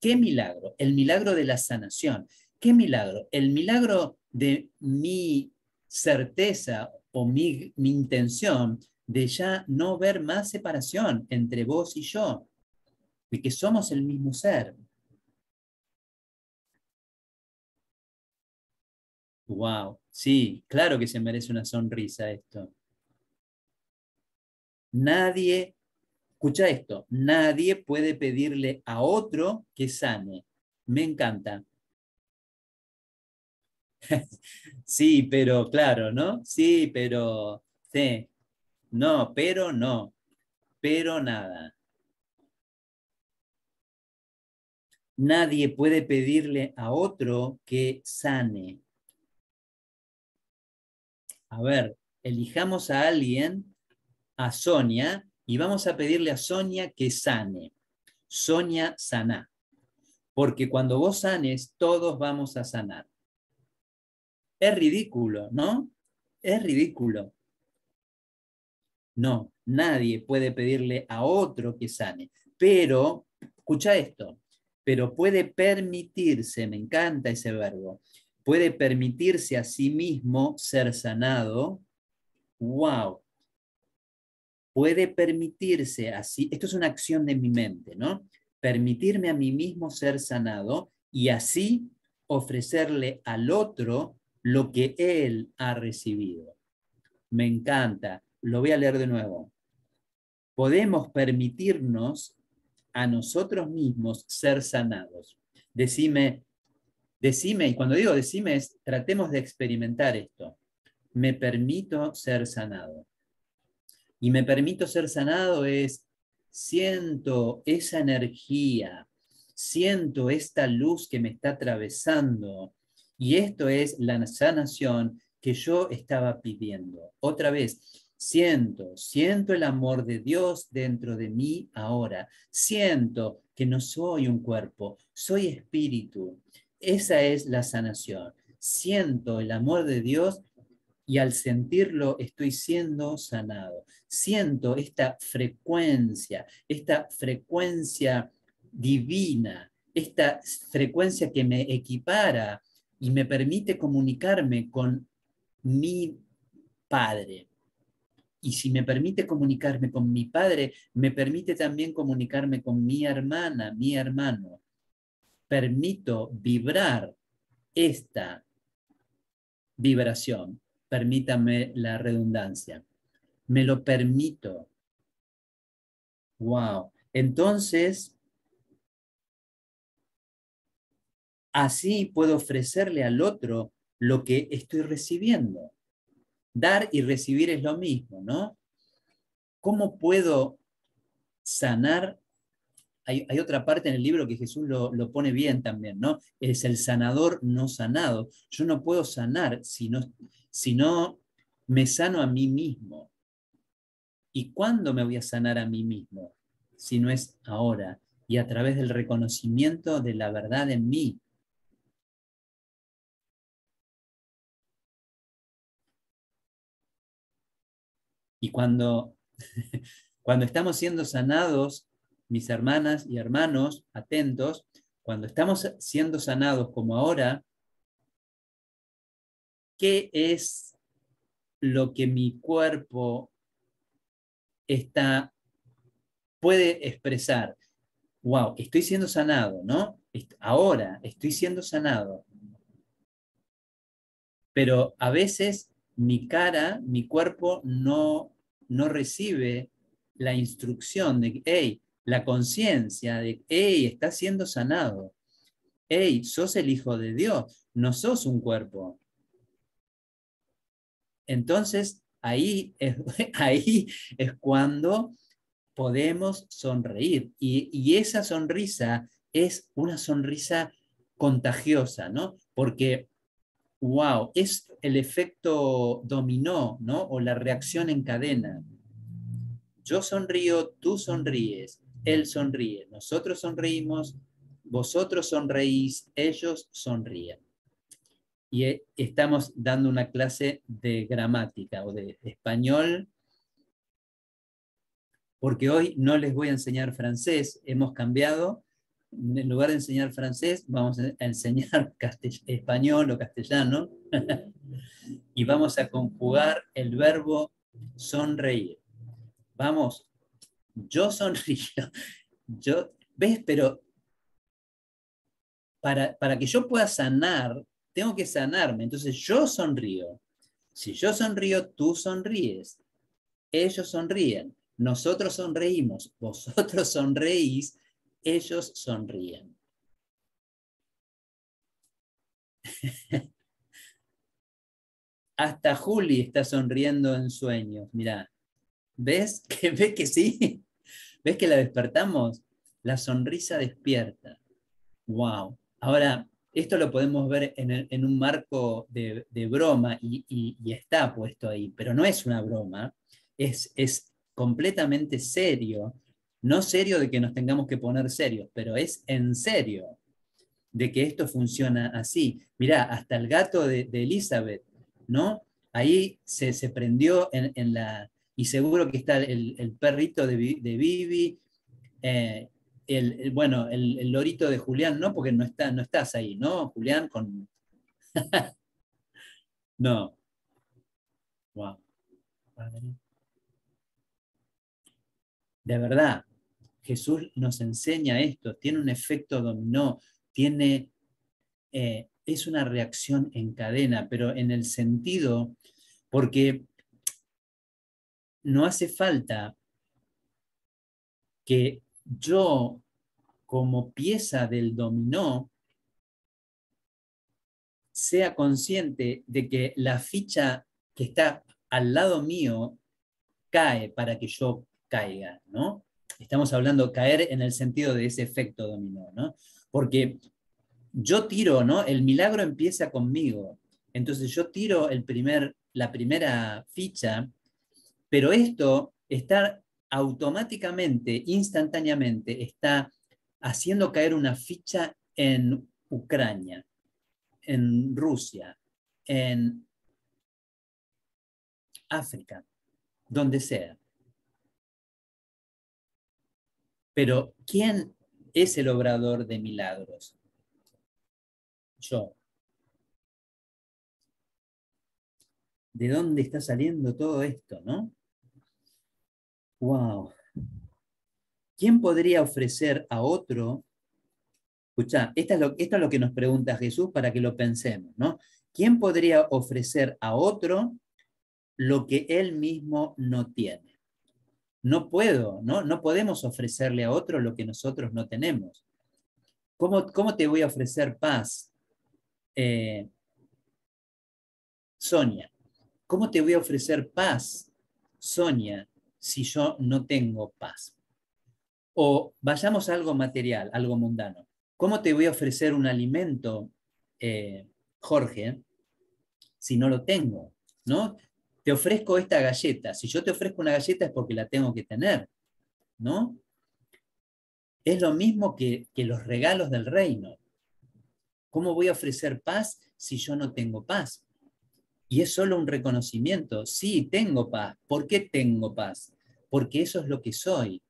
¿Qué milagro? El milagro de la sanación. ¿Qué milagro? El milagro de mi certeza o mi, mi intención de ya no ver más separación entre vos y yo, de que somos el mismo ser. Wow, sí, claro que se merece una sonrisa esto. Nadie, escucha esto, nadie puede pedirle a otro que sane. Me encanta. <laughs> sí, pero claro, ¿no? Sí, pero, sí. No, pero no. Pero nada. Nadie puede pedirle a otro que sane. A ver, elijamos a alguien, a Sonia, y vamos a pedirle a Sonia que sane. Sonia sana. Porque cuando vos sanes, todos vamos a sanar. Es ridículo, ¿no? Es ridículo. No, nadie puede pedirle a otro que sane. Pero, escucha esto, pero puede permitirse, me encanta ese verbo, puede permitirse a sí mismo ser sanado. ¡Wow! Puede permitirse así, esto es una acción de mi mente, ¿no? Permitirme a mí mismo ser sanado y así ofrecerle al otro lo que él ha recibido. Me encanta. Lo voy a leer de nuevo. Podemos permitirnos a nosotros mismos ser sanados. Decime, decime, y cuando digo decime tratemos de experimentar esto. Me permito ser sanado. Y me permito ser sanado es, siento esa energía, siento esta luz que me está atravesando, y esto es la sanación que yo estaba pidiendo. Otra vez, siento, siento el amor de Dios dentro de mí ahora. Siento que no soy un cuerpo, soy espíritu. Esa es la sanación. Siento el amor de Dios y al sentirlo estoy siendo sanado. Siento esta frecuencia, esta frecuencia divina, esta frecuencia que me equipara y me permite comunicarme con mi Padre. Y si me permite comunicarme con mi Padre, me permite también comunicarme con mi hermana, mi hermano. Permito vibrar esta vibración. Permítame la redundancia. Me lo permito. Wow. Entonces, Así puedo ofrecerle al otro lo que estoy recibiendo. Dar y recibir es lo mismo, ¿no? ¿Cómo puedo sanar? Hay, otra parte en el libro que Jesús lo, lo, pone bien también, ¿no? Es el sanador no sanado. Yo no puedo sanar si no, si no me sano a mí mismo. ¿Y cuándo me voy a sanar a mí mismo? Si no es ahora y a través del reconocimiento de la verdad en mí, Y cuando, <laughs> cuando estamos siendo sanados, mis hermanas y hermanos, atentos, cuando estamos siendo sanados como ahora, ¿qué es lo que mi cuerpo está, puede expresar? Wow, estoy siendo sanado, ¿no? Ahora estoy siendo sanado. Pero a veces mi cara, mi cuerpo no no recibe la instrucción de, hey, la conciencia de, hey, estás siendo sanado. Hey, sos el Hijo de Dios, no sos un cuerpo. Entonces, ahí es, <laughs> ahí es cuando podemos sonreír. Y, y esa sonrisa es una sonrisa contagiosa, ¿no? Porque wow, es el efecto dominó, ¿no? O la reacción en cadena. Yo sonrío, tú sonríes, él sonríe, nosotros sonreímos, vosotros sonreís, ellos sonríen. Y eh, estamos dando una clase de gramática o de español, porque hoy no les voy a enseñar francés, hemos cambiado en lugar de enseñar francés, vamos a enseñar <laughs> español o castellano <laughs> y vamos a conjugar el verbo sonreír. Vamos, yo sonrío, <laughs> yo, ¿ves? Pero para, para que yo pueda sanar, tengo que sanarme. Entonces yo sonrío. Si yo sonrío, tú sonríes. Ellos sonríen. Nosotros sonreímos. <laughs> Vosotros sonreís ellos sonríen. <laughs> Hasta Juli está sonriendo en sueños. Mira, ¿ves que, ¿ves que sí? ¿Ves que la despertamos? La sonrisa despierta. ¡Wow! Ahora, esto lo podemos ver en, un marco de, broma y, está puesto ahí, pero no es una broma, es, es completamente serio, no serio de que nos tengamos que poner serios, pero es en serio de que esto funciona así. Mirá, hasta el gato de, Elizabeth, ¿no? Ahí se, prendió en, la... Y seguro que está el, perrito de, de Vivi, eh, el, bueno, el, lorito de Julián, no, porque no, está, no estás ahí, ¿no, Julián? Con... <laughs> no. Wow. De verdad, Jesús nos enseña esto, tiene un efecto dominó, tiene, eh, es una reacción en cadena, pero en el sentido, porque no hace falta que yo, como pieza del dominó, sea consciente de que la ficha que está al lado mío cae para que yo caiga, ¿no? Estamos hablando caer en el sentido de ese efecto dominó, ¿no? Porque yo tiro, ¿no? El milagro empieza conmigo. Entonces yo tiro el primer, la primera ficha, pero esto está automáticamente, instantáneamente, está haciendo caer una ficha en Ucrania, en Rusia, en África, donde sea. Pero ¿quién es el obrador de milagros? Yo. ¿De dónde está saliendo todo esto, no? Wow. ¿Quién podría ofrecer a otro? Escucha, esto es, lo, esto es lo que nos pregunta Jesús para que lo pensemos, ¿no? ¿Quién podría ofrecer a otro lo que él mismo no tiene? no puedo, ¿no? No podemos ofrecerle a otro lo que nosotros no tenemos. ¿Cómo, cómo te voy a ofrecer paz? Eh, Sonia, ¿cómo te voy a ofrecer paz, Sonia, si yo no tengo paz? O vayamos a algo material, algo mundano. ¿Cómo te voy a ofrecer un alimento, eh, Jorge, si no lo tengo? ¿no? te ofrezco esta galleta. Si yo te ofrezco una galleta es porque la tengo que tener, ¿no? Es lo mismo que, que los regalos del reino. ¿Cómo voy a ofrecer paz si yo no tengo paz? Y es solo un reconocimiento. Sí, tengo paz. ¿Por qué tengo paz? Porque eso es lo que soy.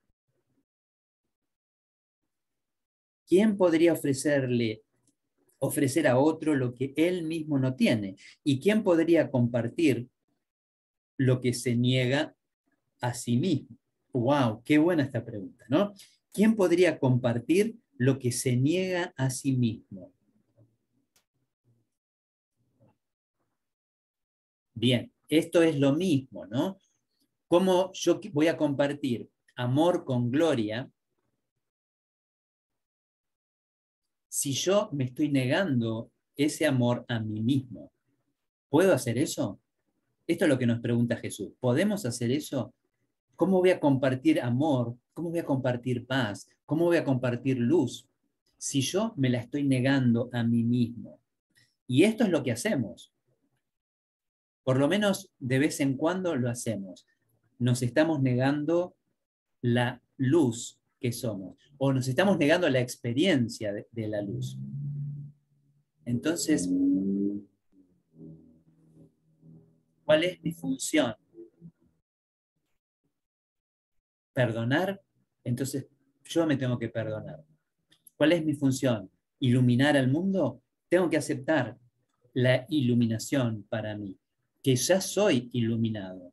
¿Quién podría ofrecerle, ofrecer a otro lo que él mismo no tiene? ¿Y quién podría compartir lo que se niega a sí mismo? ¡Wow! ¡Qué buena esta pregunta! ¿no? ¿Quién podría compartir lo que se niega a sí mismo? Bien, esto es lo mismo, ¿no? ¿Cómo yo voy a compartir amor con gloria si yo me estoy negando ese amor a mí mismo? ¿Puedo hacer eso? Esto es lo que nos pregunta Jesús. ¿Podemos hacer eso? ¿Cómo voy a compartir amor? ¿Cómo voy a compartir paz? ¿Cómo voy a compartir luz? Si yo me la estoy negando a mí mismo. Y esto es lo que hacemos. Por lo menos de vez en cuando lo hacemos. Nos estamos negando la luz que somos. O nos estamos negando la experiencia de, de la luz. Entonces, ¿Cuál es mi función? Perdonar, entonces yo me tengo que perdonar. ¿Cuál es mi función? ¿Iluminar al mundo? Tengo que aceptar la iluminación para mí, que ya soy iluminado.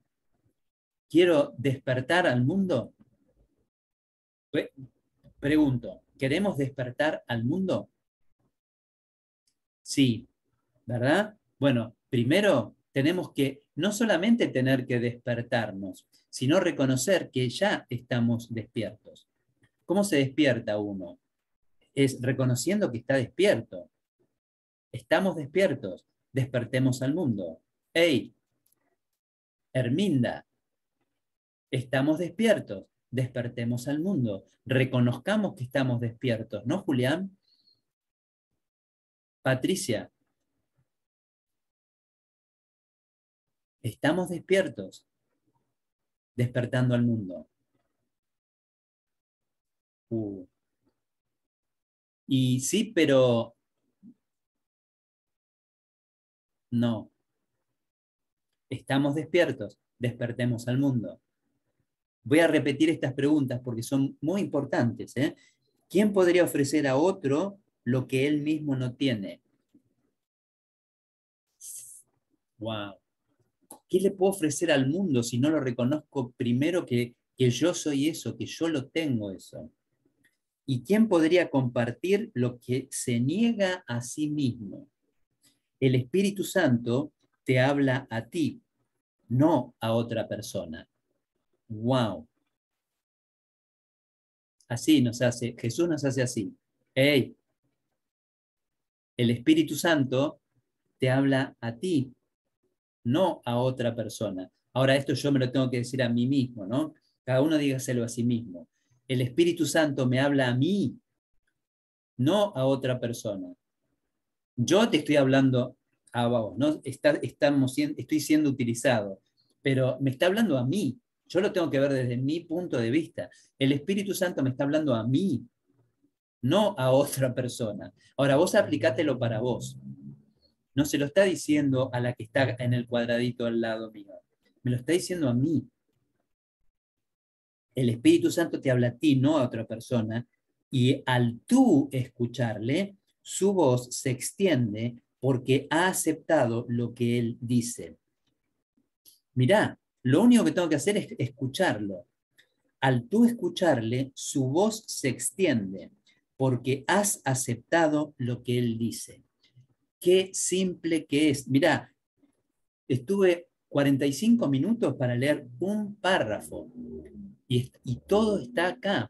¿Quiero despertar al mundo? Pregunto, ¿queremos despertar al mundo? Sí, ¿verdad? Bueno, primero tenemos que no solamente tener que despertarnos, sino reconocer que ya estamos despiertos. ¿Cómo se despierta uno? Es reconociendo que está despierto. Estamos despiertos, despertemos al mundo. ¡Hey! Herminda, estamos despiertos, despertemos al mundo. Reconozcamos que estamos despiertos, ¿no, Julián? Patricia, estamos despiertos, despertando al mundo. Uh. Y sí, pero no. Estamos despiertos, despertemos al mundo. Voy a repetir estas preguntas porque son muy importantes. ¿eh? ¿Quién podría ofrecer a otro lo que él mismo no tiene? Wow. ¿Qué le puedo ofrecer al mundo si no lo reconozco primero que, que yo soy eso, que yo lo tengo eso? ¿Y quién podría compartir lo que se niega a sí mismo? El Espíritu Santo te habla a ti, no a otra persona. ¡Wow! Así nos hace, Jesús nos hace así. ¡Hey! El Espíritu Santo te habla a ti, no a otra persona. Ahora, esto yo me lo tengo que decir a mí mismo, ¿no? Cada uno dígaselo a sí mismo. El Espíritu Santo me habla a mí, no a otra persona. Yo te estoy hablando a vos, ¿no? estamos, estoy siendo utilizado, pero me está hablando a mí. Yo lo tengo que ver desde mi punto de vista. El Espíritu Santo me está hablando a mí, no a otra persona. Ahora, vos aplicátelo para vos. No se lo está diciendo a la que está en el cuadradito al lado mío. Me lo está diciendo a mí. El Espíritu Santo te habla a ti, no a otra persona. Y al tú escucharle, su voz se extiende porque ha aceptado lo que él dice. Mirá, lo único que tengo que hacer es escucharlo. Al tú escucharle, su voz se extiende porque has aceptado lo que él dice. Qué simple que es. Mirá, estuve 45 minutos para leer un párrafo y, y todo está acá.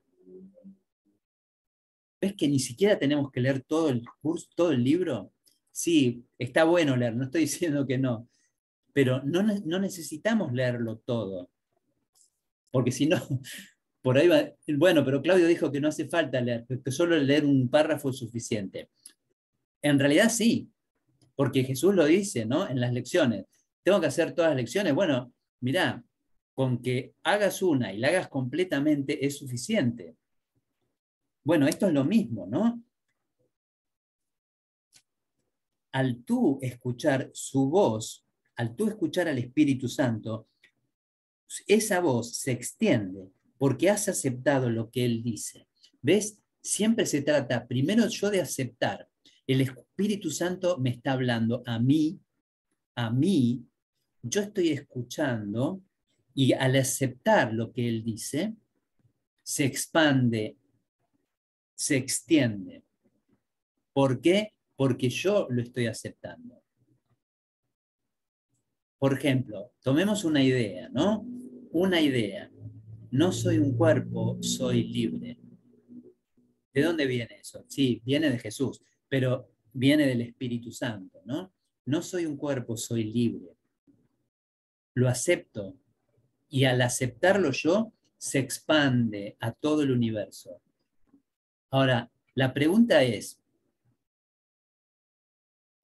¿Ves que ni siquiera tenemos que leer todo el curso, todo el libro? Sí, está bueno leer, no estoy <laughs> diciendo que no, pero no, necesitamos leerlo todo, porque si no, <laughs> por ahí va, bueno, pero Claudio dijo que no hace falta leer, que solo leer un párrafo es suficiente. En realidad sí, porque Jesús lo dice, ¿no? En las lecciones. Tengo que hacer todas las lecciones. Bueno, mira, con que hagas una y la hagas completamente es suficiente. Bueno, esto es lo mismo, ¿no? Al tú escuchar su voz, al tú escuchar al Espíritu Santo, esa voz se extiende porque has aceptado lo que Él dice. ¿Ves? Siempre se trata primero yo de aceptar. El Espíritu Santo me está hablando a mí, a mí, yo estoy escuchando y al aceptar lo que Él dice, se expande, se extiende. ¿Por qué? Porque yo lo estoy aceptando. Por ejemplo, tomemos una idea, ¿no? Una idea. No soy un cuerpo, soy libre. ¿De dónde viene eso? Sí, viene de Jesús, pero viene del Espíritu Santo, ¿no? No soy un cuerpo, soy libre. Lo acepto y al aceptarlo yo, se expande a todo el universo. Ahora, la pregunta es,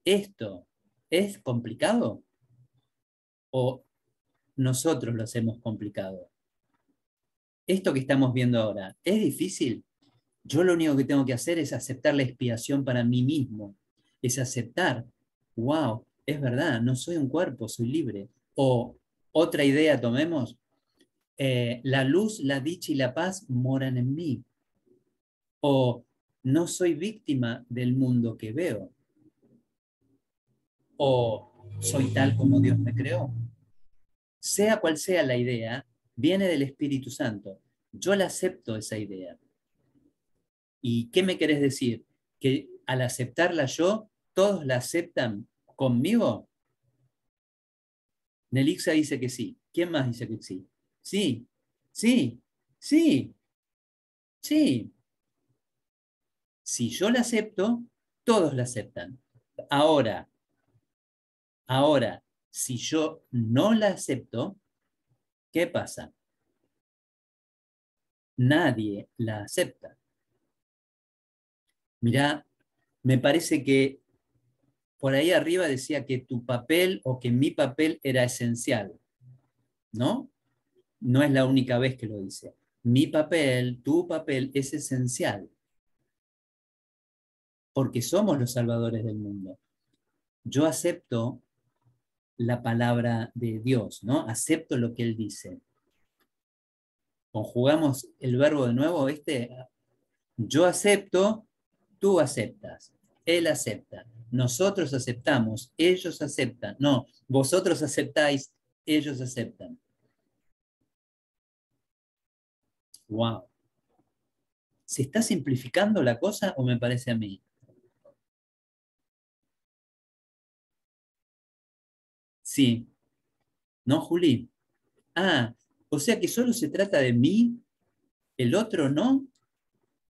¿esto es complicado? ¿O nosotros lo hacemos complicado? Esto que estamos viendo ahora, ¿es difícil? Yo lo único que tengo que hacer es aceptar la expiación para mí mismo. Es aceptar, wow, es verdad, no soy un cuerpo, soy libre. O otra idea tomemos, eh, la luz, la dicha y la paz moran en mí. O no soy víctima del mundo que veo. O soy tal como Dios me creó. Sea cual sea la idea, viene del Espíritu Santo. Yo la acepto esa idea. ¿Y qué me querés decir? Que al aceptarla yo, todos la aceptan conmigo. Nelixa dice que sí. ¿Quién más dice que sí? Sí, sí, sí, sí. Si yo la acepto, todos la aceptan. Ahora, ahora, si yo no la acepto, ¿qué pasa? Nadie la acepta. Mira, me parece que por ahí arriba decía que tu papel o que mi papel era esencial, ¿no? No es la única vez que lo dice. Mi papel, tu papel es esencial, porque somos los salvadores del mundo. Yo acepto la palabra de Dios, ¿no? Acepto lo que Él dice. Conjugamos el verbo de nuevo, este, yo acepto, tú aceptas, Él acepta. Nosotros aceptamos, ellos aceptan. No, vosotros aceptáis, ellos aceptan. Wow. ¿Se está simplificando la cosa o me parece a mí? Sí. ¿No, Juli? Ah, o sea que solo se trata de mí, el otro no.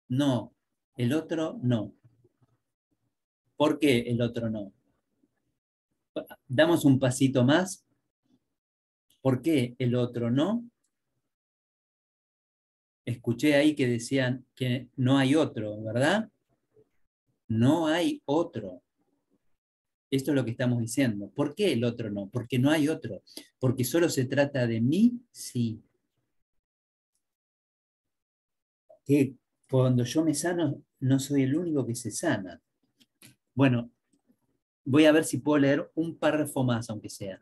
No, el otro no. ¿Por qué el otro no? Damos un pasito más. ¿Por qué el otro no? Escuché ahí que decían que no hay otro, ¿verdad? No hay otro. Esto es lo que estamos diciendo. ¿Por qué el otro no? Porque no hay otro. Porque solo se trata de mí, sí. Que cuando yo me sano, no soy el único que se sana. Bueno, voy a ver si puedo leer un párrafo más, aunque sea.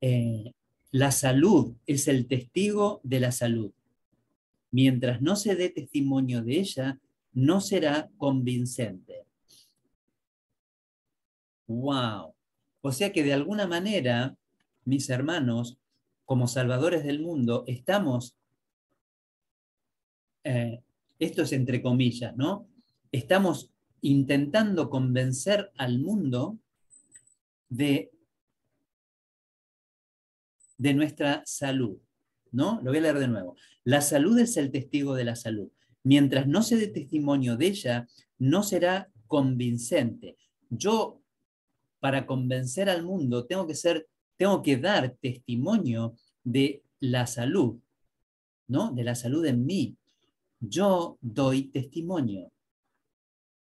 Eh, la salud es el testigo de la salud. Mientras no se dé testimonio de ella, no será convincente. ¡Wow! O sea que de alguna manera, mis hermanos, como salvadores del mundo, estamos, eh, esto es entre comillas, ¿no? Estamos intentando convencer al mundo de, de nuestra salud. ¿no? Lo voy a leer de nuevo. La salud es el testigo de la salud. Mientras no se dé testimonio de ella, no será convincente. Yo, para convencer al mundo, tengo que ser, tengo que dar testimonio de la salud, ¿no? De la salud en mí. Yo doy testimonio.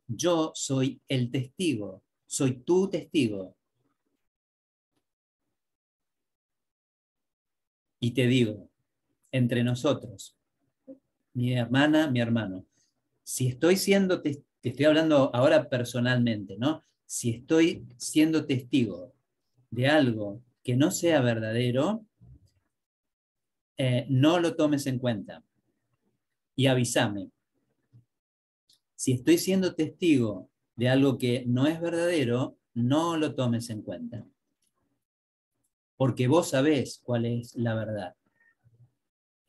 Yo soy el testigo, soy tu testigo. Y te digo, entre nosotros, mi hermana, mi hermano, si estoy siendo, te, estoy hablando ahora personalmente, ¿no? Si estoy siendo testigo de algo que no sea verdadero, eh, no lo tomes en cuenta y avísame si estoy siendo testigo de algo que no es verdadero, no lo tomes en cuenta. Porque vos sabés cuál es la verdad.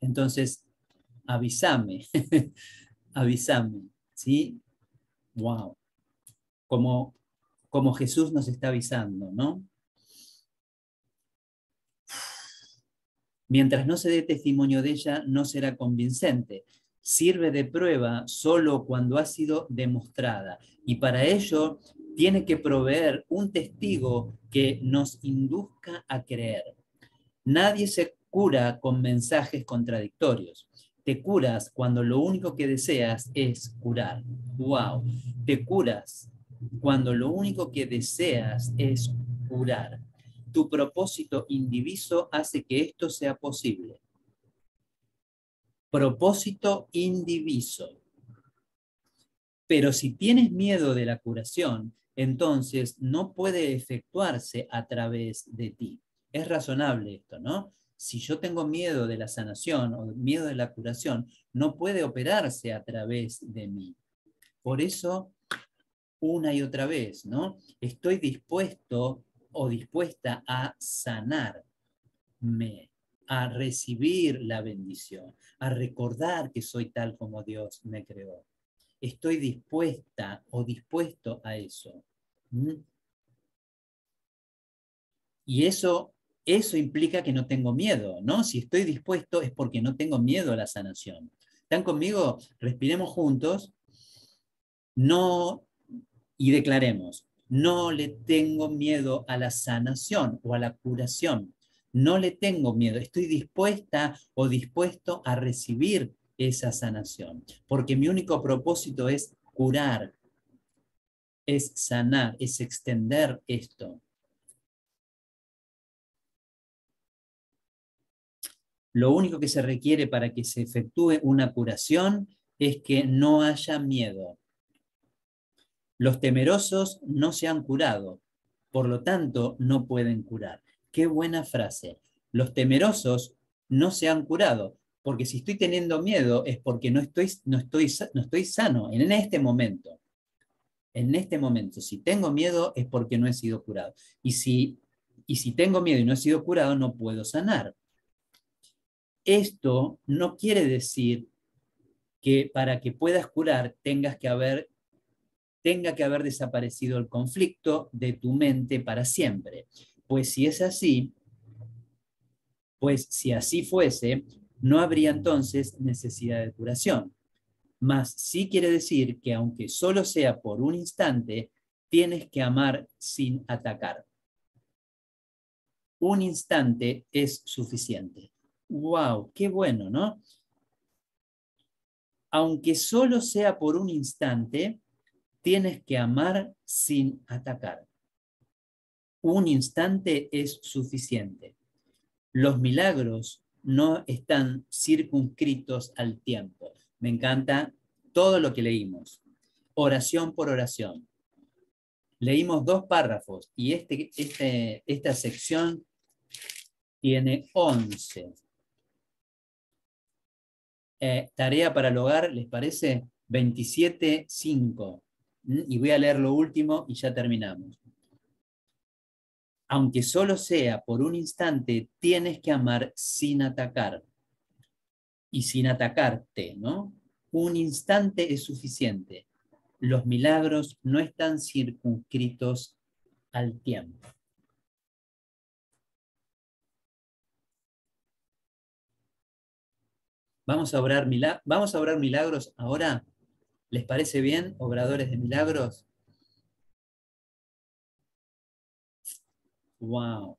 Entonces, avísame, <laughs> avísame, ¿sí? Wow. Como, como Jesús nos está avisando, ¿no? Mientras no se dé testimonio de ella, no será convincente sirve de prueba solo cuando ha sido demostrada y para ello tiene que proveer un testigo que nos induzca a creer. Nadie se cura con mensajes contradictorios. Te curas cuando lo único que deseas es curar. ¡Wow! Te curas cuando lo único que deseas es curar. Tu propósito indiviso hace que esto sea posible propósito indiviso. Pero si tienes miedo de la curación, entonces no puede efectuarse a través de ti. Es razonable esto, ¿no? Si yo tengo miedo de la sanación o miedo de la curación, no puede operarse a través de mí. Por eso, una y otra vez, ¿no? Estoy dispuesto o dispuesta a sanarme a recibir la bendición, a recordar que soy tal como Dios me creó. Estoy dispuesta o dispuesto a eso. Y eso, eso implica que no tengo miedo, ¿no? Si estoy dispuesto es porque no tengo miedo a la sanación. ¿Están conmigo? Respiremos juntos. No, y declaremos, no le tengo miedo a la sanación o a la curación no le tengo miedo, estoy dispuesta o dispuesto a recibir esa sanación, porque mi único propósito es curar. es sanar, es extender esto. Lo único que se requiere para que se efectúe una curación es que no haya miedo. Los temerosos no se han curado, por lo tanto no pueden curar. Qué buena frase. Los temerosos no se han curado, porque si estoy teniendo miedo es porque no estoy, no estoy, no estoy sano en este momento. En este momento, si tengo miedo es porque no he sido curado. Y si, y si tengo miedo y no he sido curado, no puedo sanar. Esto no quiere decir que para que puedas curar tengas que haber, tenga que haber desaparecido el conflicto de tu mente para siempre. Pues si es así, pues si así fuese, no habría entonces necesidad de curación. Mas sí quiere decir que aunque solo sea por un instante, tienes que amar sin atacar. Un instante es suficiente. ¡Wow! ¡Qué bueno, ¿no? Aunque solo sea por un instante, tienes que amar sin atacar. Un instante es suficiente. Los milagros no están circunscritos al tiempo. Me encanta todo lo que leímos, oración por oración. Leímos dos párrafos y este, este esta sección tiene 11. Eh, tarea para el hogar, ¿les parece? 27.5. Y voy a leer lo último y ya terminamos aunque solo sea por un instante, tienes que amar sin atacar y sin atacarte, ¿no? Un instante es suficiente. Los milagros no están circunscritos al tiempo. Vamos a obrar, vamos a milagros ahora. ¿Les parece bien, obradores de milagros? Wow.